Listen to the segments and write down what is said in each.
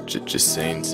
Just, saying.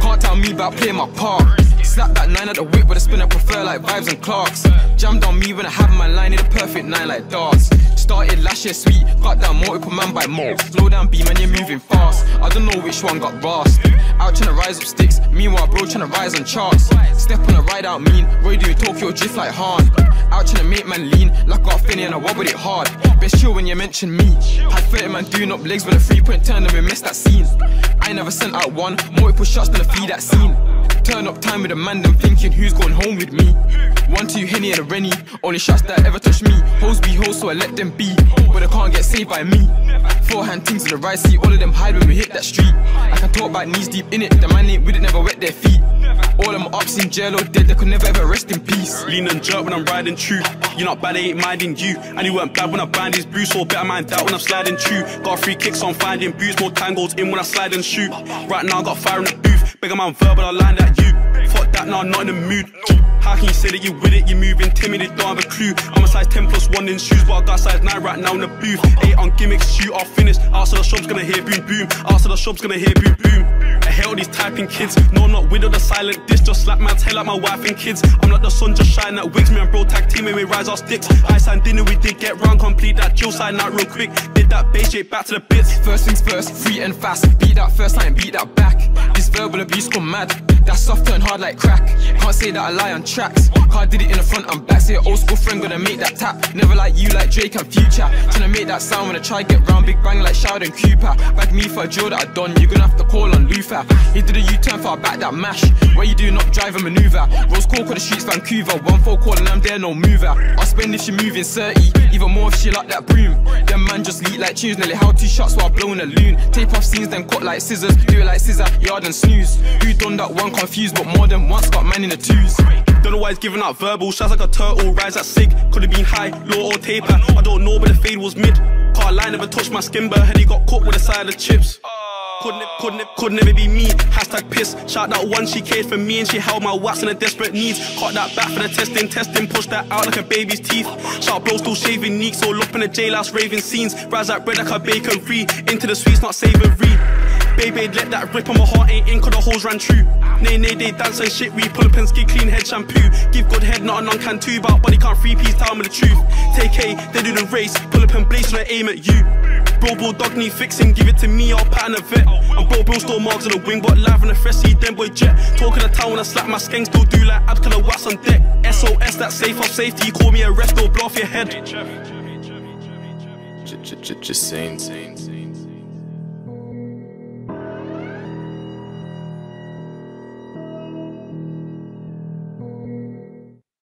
Can't tell me about playing my part. Slap that nine at the whip with a spin I prefer like vibes and clocks. Jammed on me when I have my line, need a perfect nine like darts. Started last year sweet, cut down multiple man by more. Slow down B man, you're moving fast. I don't know which one got rust. Out trying to rise up sticks, meanwhile bro trying to rise on charts. Step on a ride out mean, Roy doing Tokyo drift like Han. Out trying to make man lean, like got Finney and I wobbled it hard. Best chill when you mention me. Had 30 man doing up legs with a three point turn and we missed that scene. I never sent out one, multiple shots than a feed that scene. Turn up time with a man, them thinking who's going home with me. One, two, Henny and a Rennie. Only shots that ever touch me. Hoes be hoes, so I let them be. But they can't get saved by me. Forehand things to the right, see all of them hide when we hit that street. I can talk about knees deep in it. The man ain't with it, never wet their feet. All them ups in jail or dead, they could never ever rest in peace. Lean and jerk when I'm riding true. You're not bad, I ain't minding you. And you weren't bad when I bind his boots, or better mind that when I'm sliding true. Got three kicks on finding boots, more tangles in when I slide and shoot. Right now, I got fire in the booth. Bigger man verbal, I line at you. Fuck that, I'm not in the mood. How can you say that you with it? You're moving timid, you don't have a clue. I'm a size 10 plus 1 in shoes, but I got size 9 right now in the booth. 8 on gimmicks, shoot off finish. After the shop's gonna hear boom boom. After the shop's gonna hear boom boom. I hate all these typing kids. No, not widowed, the silent dish. Just slap my tail like my wife and kids. I'm not the sun, just shine that wigs. Me and bro tag team and we rise our sticks. Ice and dinner, we did get round, complete that drill sign out real quick. Did that base shape back to the bits. First things first, free and fast. Beat that first time, beat that back. This verbal abuse gone mad. That soft turn hard like crack. Can't say that I lie on tracks. Car did it in the front and back. Say old school friend gonna make that tap. Never like you, like Drake and Future. Tryna make that sound when I try get round. Big bang like Sheldon Cooper. Bag me for a drill that I done. You gonna have to call on Luther. He did a U-turn for a back that mash. Where you do not drive a maneuver. Rose Coke on the streets, Vancouver. One phone call and I'm there, no mover. I'll spend if she moving 30. Even more if she like that broom. Them man just leak like tunes. Nearly how two shots while blowing a loon. Tape off scenes, then cut like scissors. Do it like scissor, yard and snooze. Who done that one confused, but more than once got man in the twos. Don't know why he's giving out verbal shots like a turtle, rise that sig. Could have been high, low or taper. I don't know, but the fade was mid. Car line never touched my skin, but he got caught with a side of chips. Couldn't, couldn't, it, could never be me. Hashtag piss. Shout that one, she cared for me and she held my wax in her desperate needs. Caught that back for the testing, testing, pushed that out like a baby's teeth. Shout bro, still shaving neeks, all up in the jailhouse, raving scenes. Rise that bread like a bakery. Into the sweets, not savory. Baby, let that rip on my heart, ain't ink, cause the holes ran true. Nay, nay, they dance and shit, we pull up and skid clean head shampoo. Give good head, not a non can too, but body can't free piece, tell me the truth. Take A, they do the race, pull up and blaze when I aim at you. Bro, bro, dog need fixing, give it to me, I'll pattern a vet. And bro, bro, store marks on the wing, but live on the fresh, see them boy jet. Talking the town when I slap my skank, still do like abs, cause wax on deck. SOS, that safe off safety, call me a rest, or blow off your head. Just, just, just saying.